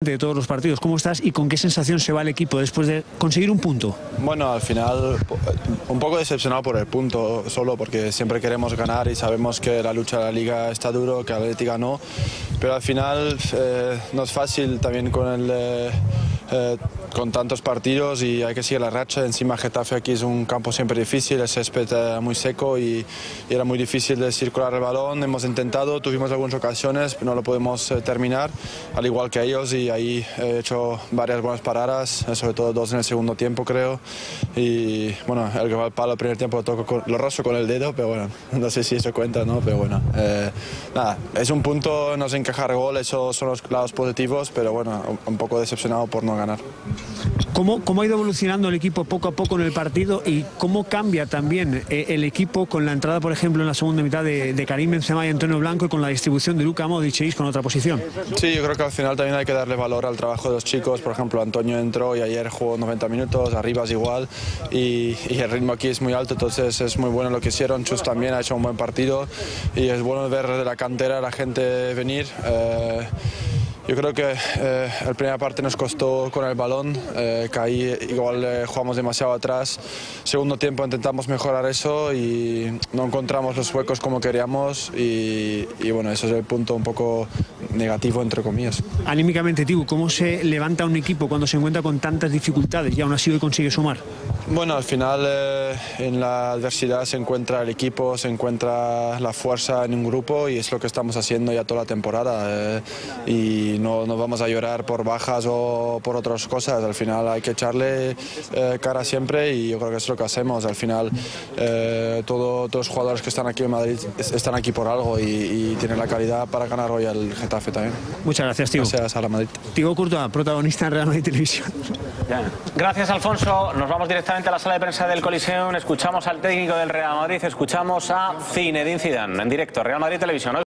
de todos los partidos. ¿Cómo estás y con qué sensación se va el equipo después de conseguir un punto? Bueno, al final un poco decepcionado por el punto solo porque siempre queremos ganar y sabemos que la lucha de la liga está duro, que Atlética no, pero al final eh, no es fácil también con el... Eh, eh, con tantos partidos y hay que seguir la racha. Encima Getafe aquí es un campo siempre difícil, el césped muy seco y, era muy difícil de circular el balón. Hemos intentado, tuvimos algunas ocasiones, pero no lo podemos terminar, al igual que ellos y ahí he hecho varias buenas paradas, sobre todo dos en el segundo tiempo creo. Y bueno, el que va al palo el primer tiempo lo toco con, lo rozo con el dedo, pero bueno, no sé si eso cuenta, ¿no? Pero bueno, eh, nada, es un punto, no sé encajar gol, esos son los lados positivos, pero bueno, un poco decepcionado por no ganar. ¿Cómo, ¿Cómo ha ido evolucionando el equipo poco a poco en el partido y cómo cambia también eh, el equipo con la entrada, por ejemplo, en la segunda mitad de, Karim Benzema y Antonio Blanco y con la distribución de Luca Modric con otra posición? Sí, yo creo que al final también hay que darle valor al trabajo de los chicos. Por ejemplo, Antonio entró y ayer jugó 90 minutos, arriba es igual y, el ritmo aquí es muy alto, entonces es muy bueno lo que hicieron. Chus también ha hecho un buen partido y es bueno ver de la cantera a la gente venir. Eh, yo creo que eh, la primera parte nos costó con el balón, eh, caí, igual eh, jugamos demasiado atrás. Segundo tiempo intentamos mejorar eso y no encontramos los huecos como queríamos y, bueno, eso es el punto un poco negativo entre comillas. Anímicamente, Tibu, ¿cómo se levanta un equipo cuando se encuentra con tantas dificultades y aún así hoy consigue sumar? Bueno, al final en la adversidad se encuentra el equipo, se encuentra la fuerza en un grupo y es lo que estamos haciendo ya toda la temporada. y no nos vamos a llorar por bajas o por otras cosas. Al final hay que echarle eh, cara siempre y yo creo que es lo que hacemos. Al final eh, todos los jugadores que están aquí en Madrid están aquí por algo y, tienen la calidad para ganar hoy al Getafe también. Muchas gracias, Tigo. Gracias a la Madrid. Tigo Courtois, protagonista en Real Madrid Televisión. Gracias, Alfonso. Nos vamos directamente a la sala de prensa del Coliseum. Escuchamos al técnico del Real Madrid, escuchamos a Zinedine Zidane en directo, Real Madrid Televisión.